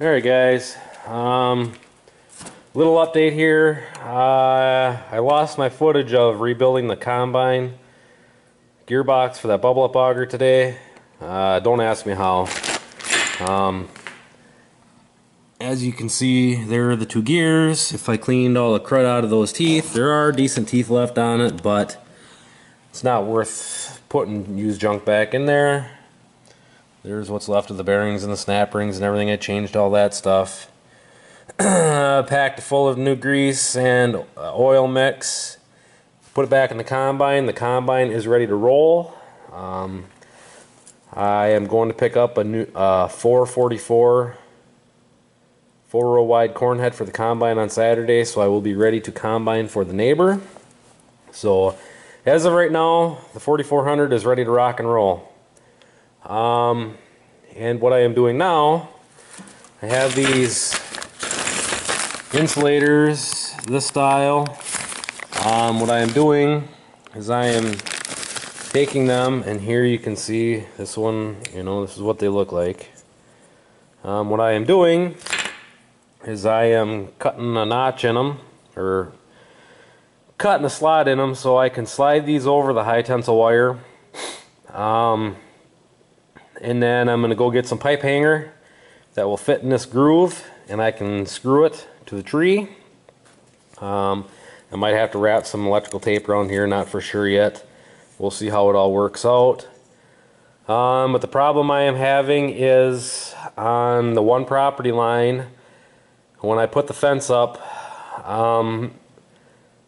Alright guys, um, little update here. Uh, I lost my footage of rebuilding the combine gearbox for that bubble up auger today. Uh, don't ask me how. Um, as you can see, there are the two gears. If I cleaned all the crud out of those teeth, there are decent teeth left on it, but it's not worth putting used junk back in there. There's what's left of the bearings and the snap rings and everything. I changed all that stuff. Packed full of new grease and uh, oil mix. Put it back in the combine. The combine is ready to roll. Um, I am going to pick up a new uh, 444 four row wide corn head for the combine on Saturday, so I will be ready to combine for the neighbor. So, as of right now, the 4400 is ready to rock and roll. Um, and what I am doing now, I have these insulators, this style. Um, what I am doing is I am taking them, and here you can see this one, you know, this is what they look like. Um, what I am doing is I am cutting a notch in them, or cutting a slot in them so I can slide these over the high tensile wire. Um, and then I'm going to go get some pipe hanger that will fit in this groove and I can screw it to the tree. Um, I might have to wrap some electrical tape around here, not for sure yet. We'll see how it all works out. Um, but the problem I am having is on the one property line, when I put the fence up, um,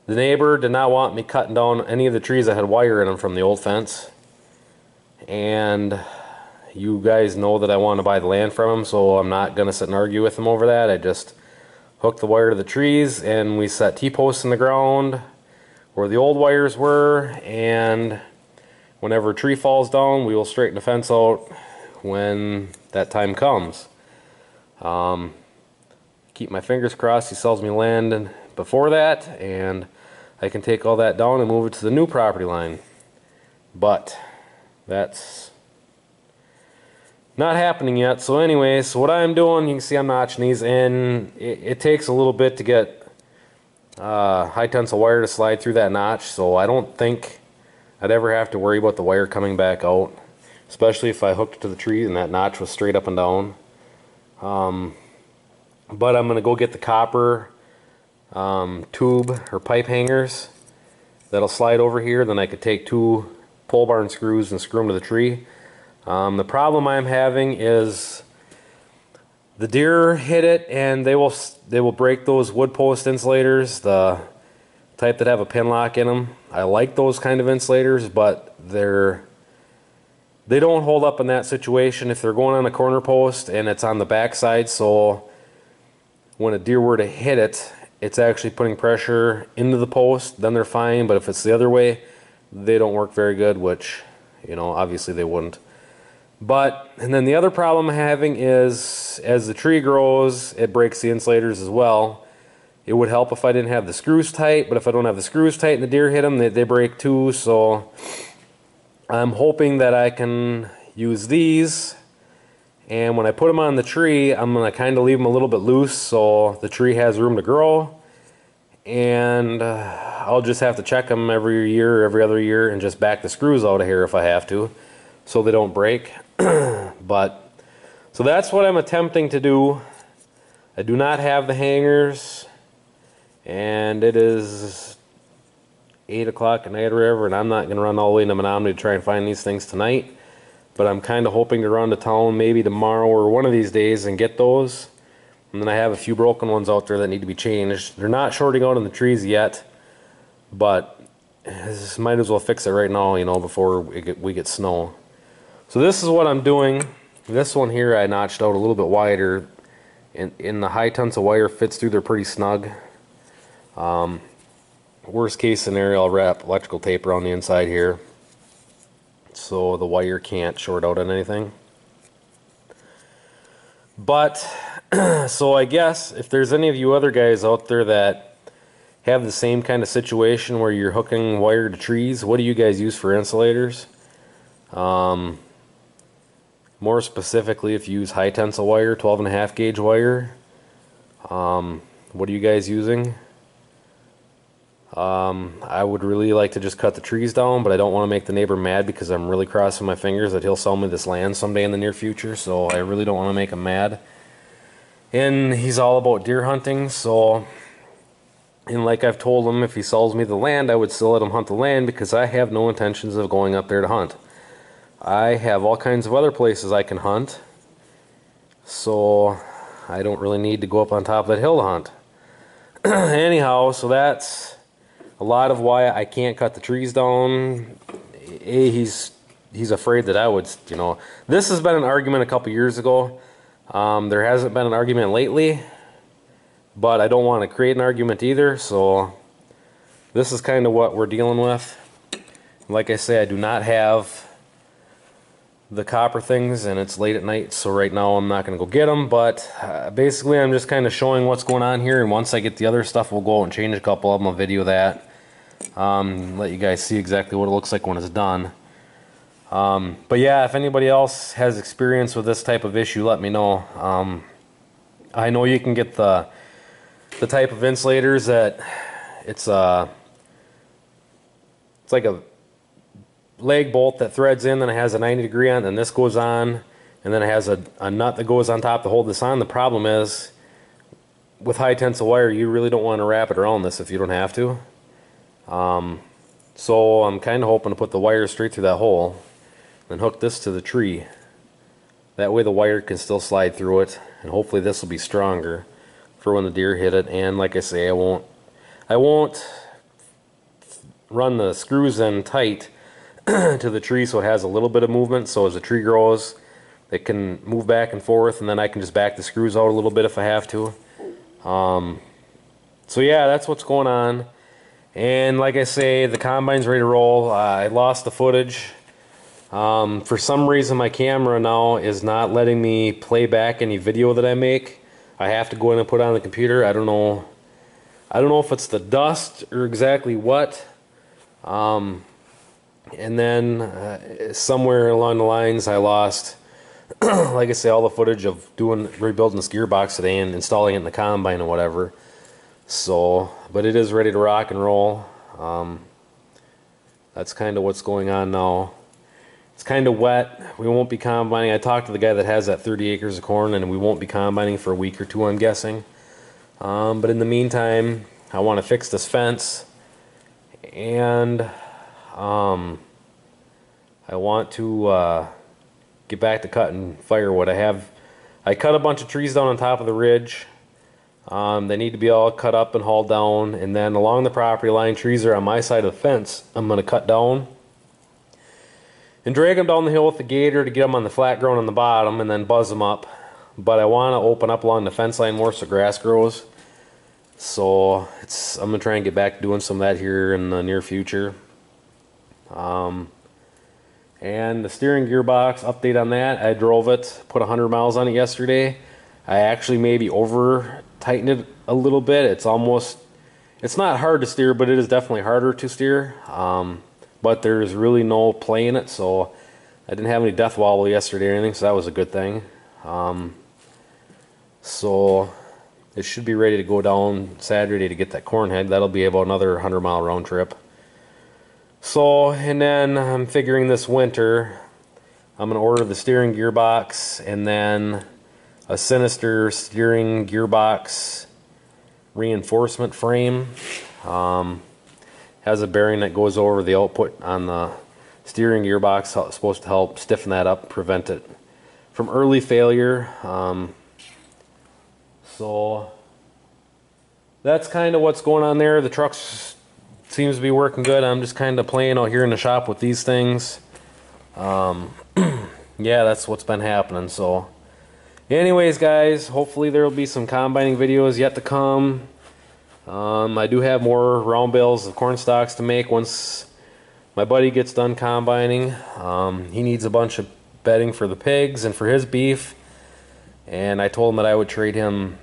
the neighbor did not want me cutting down any of the trees that had wire in them from the old fence. And you guys know that I want to buy the land from him, so I'm not going to sit and argue with him over that. I just hooked the wire to the trees and we set T-posts in the ground where the old wires were and whenever a tree falls down we will straighten the fence out when that time comes. Um, keep my fingers crossed he sells me land before that and I can take all that down and move it to the new property line. But that's not happening yet. So anyway, so what I'm doing, you can see I'm notching these in. It, it takes a little bit to get uh, high tensile wire to slide through that notch. So I don't think I'd ever have to worry about the wire coming back out. Especially if I hooked it to the tree and that notch was straight up and down. Um, but I'm going to go get the copper um, tube or pipe hangers that'll slide over here. Then I could take two pole barn screws and screw them to the tree. Um, the problem I'm having is the deer hit it and they will they will break those wood post insulators, the type that have a pin lock in them. I like those kind of insulators, but they're they don't hold up in that situation if they're going on a corner post and it's on the back side. So when a deer were to hit it, it's actually putting pressure into the post. Then they're fine. But if it's the other way, they don't work very good. Which you know, obviously they wouldn't. But, and then the other problem I'm having is as the tree grows, it breaks the insulators as well. It would help if I didn't have the screws tight, but if I don't have the screws tight and the deer hit them, they, they break too. So I'm hoping that I can use these. And when I put them on the tree, I'm going to kind of leave them a little bit loose so the tree has room to grow. And uh, I'll just have to check them every year, every other year, and just back the screws out of here if I have to so they don't break. but so that's what I'm attempting to do. I do not have the hangers and it is 8 o'clock at night or whatever and I'm not going to run all the way to Menominee to try and find these things tonight but I'm kind of hoping to run to town maybe tomorrow or one of these days and get those and then I have a few broken ones out there that need to be changed they're not shorting out in the trees yet but eh, might as well fix it right now you know before we get, we get snow so this is what I'm doing. This one here I notched out a little bit wider. In, in the high tensile wire fits through there pretty snug. Um, worst case scenario I'll wrap electrical tape around the inside here so the wire can't short out on anything. But, so I guess if there's any of you other guys out there that have the same kind of situation where you're hooking wire to trees, what do you guys use for insulators? Um, more specifically if you use high tensile wire 12 and a half gauge wire um, what are you guys using? Um, I would really like to just cut the trees down but I don't want to make the neighbor mad because I'm really crossing my fingers that he'll sell me this land someday in the near future so I really don't want to make him mad. And he's all about deer hunting so and like I've told him if he sells me the land I would still let him hunt the land because I have no intentions of going up there to hunt I have all kinds of other places I can hunt. So I don't really need to go up on top of that hill to hunt. Anyhow, so that's a lot of why I can't cut the trees down. A, he's he's afraid that I would, you know. This has been an argument a couple years ago. Um, there hasn't been an argument lately, but I don't want to create an argument either. So this is kind of what we're dealing with. Like I say, I do not have the copper things and it's late at night so right now I'm not going to go get them but uh, basically I'm just kind of showing what's going on here and once I get the other stuff we'll go and change a couple of them I'll video that um, let you guys see exactly what it looks like when it's done. Um, but yeah if anybody else has experience with this type of issue let me know. Um, I know you can get the the type of insulators that it's uh it's like a lag bolt that threads in, then it has a 90 degree on, and this goes on, and then it has a, a nut that goes on top to hold this on. The problem is, with high tensile wire, you really don't want to wrap it around this if you don't have to. Um, so I'm kind of hoping to put the wire straight through that hole, and hook this to the tree. That way the wire can still slide through it, and hopefully this will be stronger for when the deer hit it. And like I say, I won't, I won't run the screws in tight to the tree so it has a little bit of movement. So as the tree grows it can move back and forth and then I can just back the screws out a little bit if I have to. Um, so yeah that's what's going on. And like I say the combine's ready to roll. Uh, I lost the footage. Um, for some reason my camera now is not letting me play back any video that I make. I have to go in and put it on the computer. I don't know. I don't know if it's the dust or exactly what. Um, and then uh, somewhere along the lines I lost like I say all the footage of doing rebuilding this gearbox today and installing it in the combine or whatever. So but it is ready to rock and roll. Um, that's kind of what's going on now. It's kind of wet. We won't be combining. I talked to the guy that has that 30 acres of corn and we won't be combining for a week or two I'm guessing. Um, but in the meantime I want to fix this fence. And um, I want to uh, get back to cutting firewood. I have I cut a bunch of trees down on top of the ridge. Um, they need to be all cut up and hauled down. And then along the property line, trees are on my side of the fence. I'm going to cut down and drag them down the hill with the gator to get them on the flat ground on the bottom and then buzz them up. But I want to open up along the fence line more so grass grows. So it's I'm going to try and get back to doing some of that here in the near future. Um, and the steering gearbox update on that, I drove it, put 100 miles on it yesterday. I actually maybe over tightened it a little bit. It's almost, it's not hard to steer, but it is definitely harder to steer. Um, but there's really no play in it, so I didn't have any death wobble yesterday or anything, so that was a good thing. Um, so it should be ready to go down Saturday to get that corn head. That'll be about another 100 mile round trip. So, and then I'm figuring this winter, I'm going to order the steering gearbox and then a Sinister steering gearbox reinforcement frame. Um, has a bearing that goes over the output on the steering gearbox. It's supposed to help stiffen that up, prevent it from early failure. Um, so that's kind of what's going on there. The truck's seems to be working good. I'm just kind of playing out here in the shop with these things. Um, yeah, that's what's been happening. So, anyways, guys, hopefully there will be some combining videos yet to come. Um, I do have more round bales of corn stalks to make once my buddy gets done combining. Um, he needs a bunch of bedding for the pigs and for his beef. And I told him that I would trade him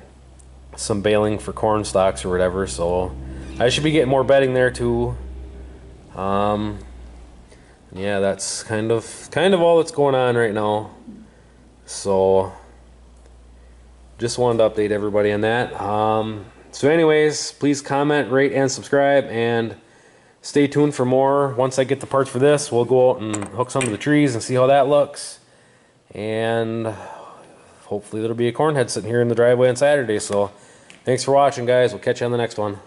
some baling for corn stalks or whatever. So I should be getting more bedding there too. Um, yeah, that's kind of kind of all that's going on right now. So just wanted to update everybody on that. Um, so, anyways, please comment, rate, and subscribe, and stay tuned for more. Once I get the parts for this, we'll go out and hook some of the trees and see how that looks. And hopefully, there'll be a corn head sitting here in the driveway on Saturday. So, thanks for watching, guys. We'll catch you on the next one.